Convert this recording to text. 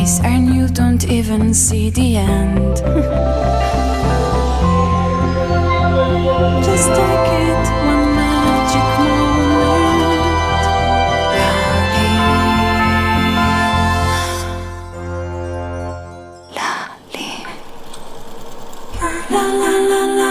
face and you don't even see the end. Just take it one magic moment. Lali. Lali. La la la la.